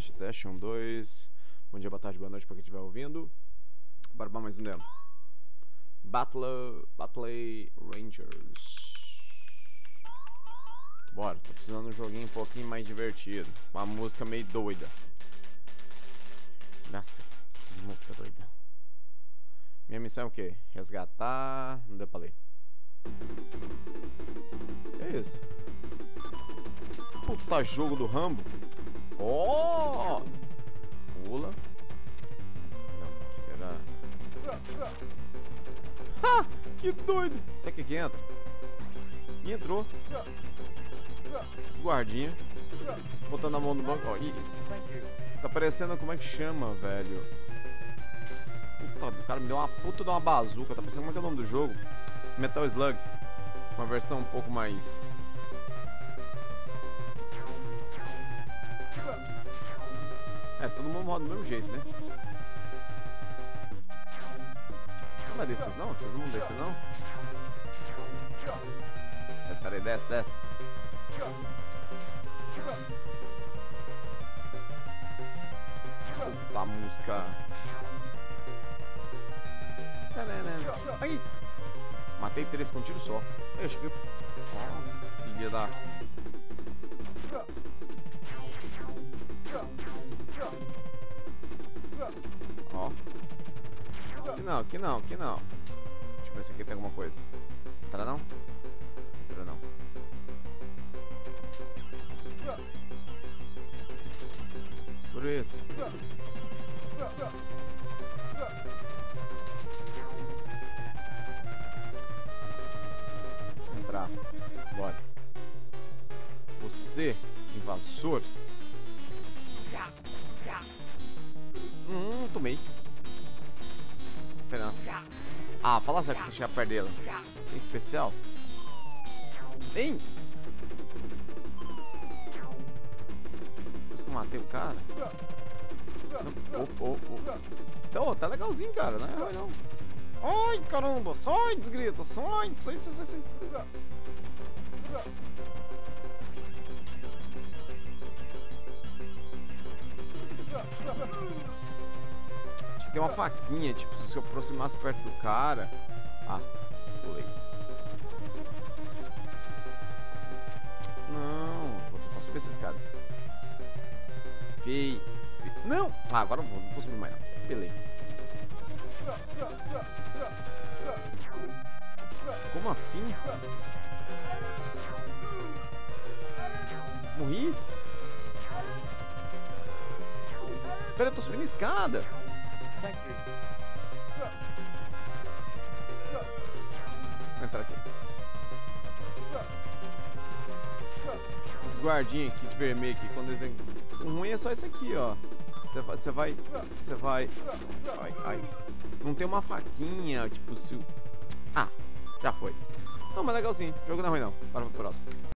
teste, teste, um, dois. Bom dia, boa tarde, boa noite pra quem estiver ouvindo. Bora pra mais um demo. Battle, Battle Rangers. Bora, tô precisando de um joguinho um pouquinho mais divertido. Uma música meio doida. Nossa, que música doida. Minha missão é o quê? Resgatar. Não deu pra ler. Que é isso? Puta jogo do Rambo. Ha! Que doido! Aqui que entra? E entrou. Os guardinha. Botando a mão no banco. Ó. Tá parecendo como é que chama, velho. Puta, o cara me deu uma puta de uma bazuca. Tá pensando como é que é o nome do jogo? Metal Slug. Uma versão um pouco mais. É, todo mundo roda do mesmo jeito, né? Não é desses não? Vocês não vão descer não? É, peraí, desce, desce. Puta música. Aí. Matei três com um tiro só. Eu cheguei. Oh, filha da. Não, aqui não, aqui não. Deixa eu ver se aqui tem alguma coisa. Entra não? Entra não. Por isso. Entrar. Bora. Você, invasor. Hum, tomei. Ah, fala sério que eu chegar perto dela. Tem especial? Tem? Depois que eu matei o cara. Não, oh, oh, oh. Então, tá legalzinho, cara. Não é ruim, não. Ai, caramba. Sai, desgrita. Sai, sai, sai, sai. sai. Ter uma faquinha, tipo, se eu aproximasse perto do cara. Ah, pulei. Não, vou tentar subir essa escada. Fei. Não! Ah, agora eu vou, não vou subir mais não. Pelei. Como assim? Morri? Pera, eu tô subindo a escada. Vou entrar aqui. Os guardinhas aqui de vermelho aqui, quando eles... O ruim é só esse aqui, ó. Você vai... Você vai... Você vai... Ai, ai. Não tem uma faquinha, tipo, se... Ah, já foi. Não, mas legalzinho. Jogo não é ruim, não. Bora pro próximo.